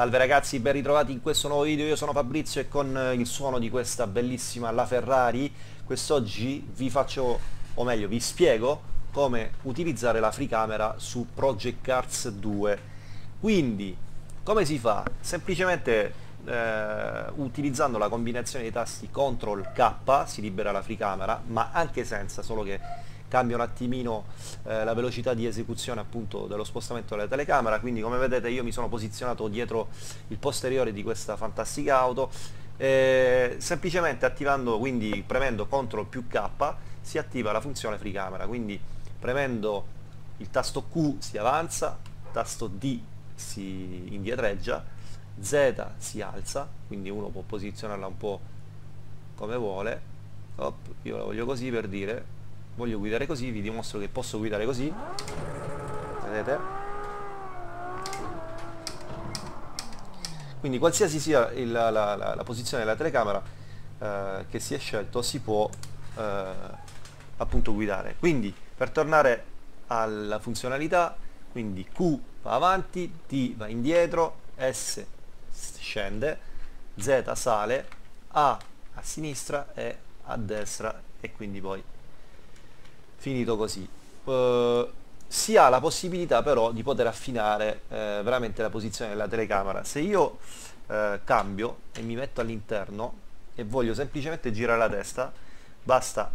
Salve ragazzi, ben ritrovati in questo nuovo video, io sono Fabrizio e con eh, il suono di questa bellissima La Ferrari quest'oggi vi faccio, o meglio vi spiego come utilizzare la free camera su Project Cars 2 quindi come si fa? semplicemente eh, utilizzando la combinazione dei tasti CTRL K si libera la free camera ma anche senza, solo che cambia un attimino eh, la velocità di esecuzione appunto dello spostamento della telecamera. Quindi come vedete io mi sono posizionato dietro il posteriore di questa fantastica auto eh, semplicemente attivando quindi premendo CTRL più K si attiva la funzione free camera. Quindi premendo il tasto Q si avanza tasto D si indietreggia Z si alza. Quindi uno può posizionarla un po' come vuole. Op, io la voglio così per dire voglio guidare così, vi dimostro che posso guidare così, vedete? Quindi qualsiasi sia il, la, la, la, posizione della telecamera eh, che si è scelto si può eh, appunto guidare. Quindi per tornare alla funzionalità, quindi Q va avanti, T va indietro, S scende, Z sale, A a sinistra e a destra e quindi poi finito così. Uh, si ha la possibilità però di poter affinare eh, veramente la posizione della telecamera. Se io eh, cambio e mi metto all'interno e voglio semplicemente girare la testa, basta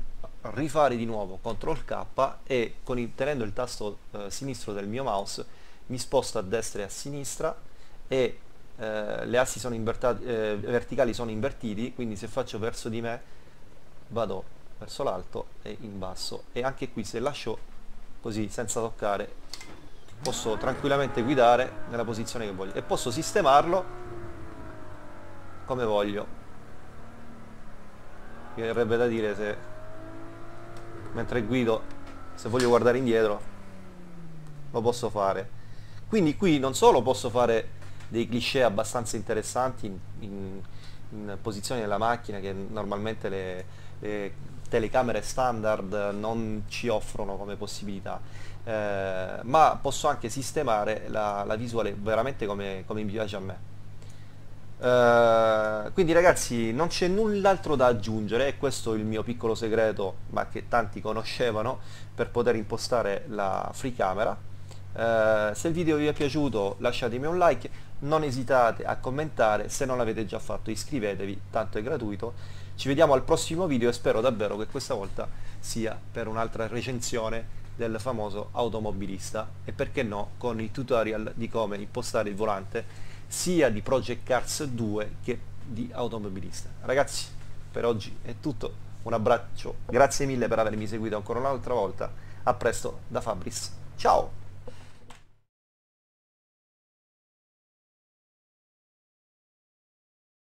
rifare di nuovo CTRL K e con il, tenendo il tasto eh, sinistro del mio mouse mi sposto a destra e a sinistra e eh, le assi sono eh, verticali sono invertiti, quindi se faccio verso di me vado verso l'alto e in basso. E anche qui se lascio così senza toccare posso tranquillamente guidare nella posizione che voglio. E posso sistemarlo come voglio. Mi verrebbe da dire se mentre guido se voglio guardare indietro lo posso fare. Quindi qui non solo posso fare dei cliché abbastanza interessanti in, in, in posizioni della macchina che normalmente le, le telecamere standard non ci offrono come possibilità. Eh, ma posso anche sistemare la, la visuale veramente come, come, mi piace a me. Uh, quindi ragazzi non c'è null'altro da aggiungere e questo è il mio piccolo segreto ma che tanti conoscevano per poter impostare la free camera. Uh, se il video vi è piaciuto lasciatemi un like non esitate a commentare se non l'avete già fatto iscrivetevi tanto è gratuito ci vediamo al prossimo video e spero davvero che questa volta sia per un'altra recensione del famoso automobilista e perché no con il tutorial di come impostare il volante sia di Project Cars 2 che di automobilista. Ragazzi, per oggi è tutto, un abbraccio, grazie mille per avermi seguito ancora un'altra volta, a presto da Fabris, ciao!